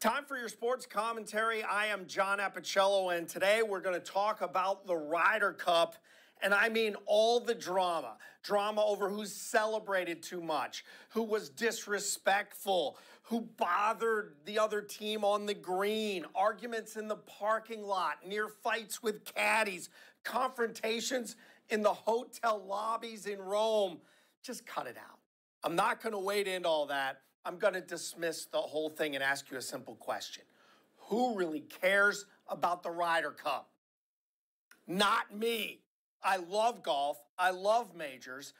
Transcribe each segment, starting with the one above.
Time for your sports commentary. I am John Appicello, and today we're going to talk about the Ryder Cup. And I mean all the drama drama over who celebrated too much, who was disrespectful, who bothered the other team on the green, arguments in the parking lot, near fights with caddies, confrontations in the hotel lobbies in Rome. Just cut it out. I'm not going to wade into all that. I'm going to dismiss the whole thing and ask you a simple question Who really cares about the Ryder Cup? Not me. I love golf. I love majors.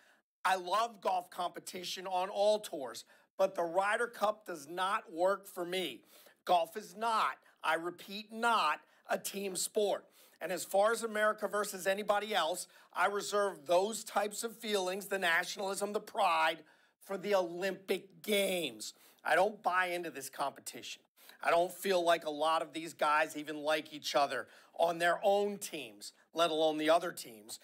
I love golf competition on all tours, but the Ryder Cup does not work for me. Golf is not, I repeat, not a team sport. And as far as America versus anybody else, I reserve those types of feelings the nationalism, the pride for the Olympic Games. I don't buy into this competition. I don't feel like a lot of these guys even like each other on their own teams, let alone the other teams.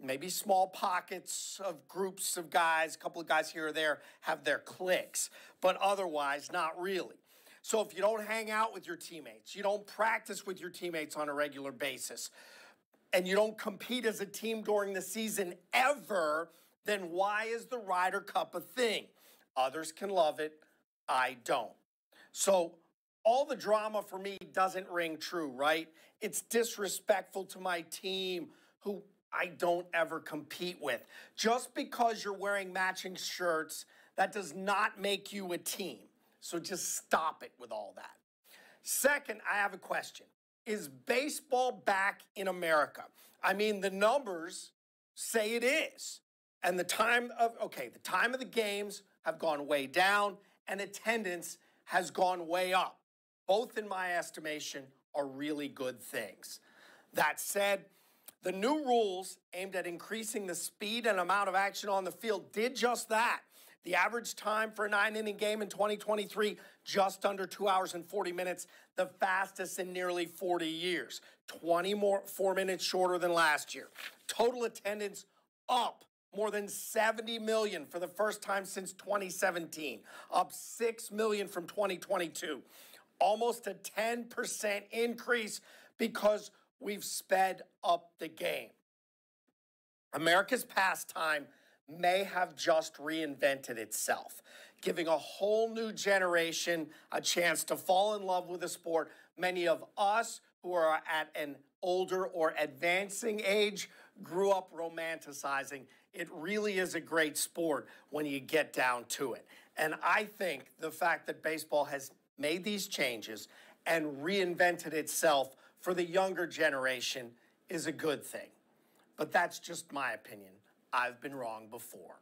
Maybe small pockets of groups of guys, a couple of guys here or there have their cliques, but otherwise, not really. So if you don't hang out with your teammates, you don't practice with your teammates on a regular basis, and you don't compete as a team during the season ever, then why is the Ryder Cup a thing? Others can love it, I don't. So all the drama for me doesn't ring true, right? It's disrespectful to my team who I don't ever compete with. Just because you're wearing matching shirts, that does not make you a team. So just stop it with all that. Second, I have a question. Is baseball back in America? I mean, the numbers say it is. And the time of, okay, the time of the games have gone way down and attendance has gone way up. Both, in my estimation, are really good things. That said, the new rules aimed at increasing the speed and amount of action on the field did just that. The average time for a nine inning game in 2023, just under two hours and 40 minutes, the fastest in nearly 40 years. 20 more, four minutes shorter than last year. Total attendance up more than 70 million for the first time since 2017, up 6 million from 2022. Almost a 10% increase because we've sped up the game. America's pastime may have just reinvented itself, giving a whole new generation a chance to fall in love with the sport. Many of us who are at an older or advancing age grew up romanticizing. It really is a great sport when you get down to it. And I think the fact that baseball has made these changes and reinvented itself for the younger generation is a good thing. But that's just my opinion. I've been wrong before.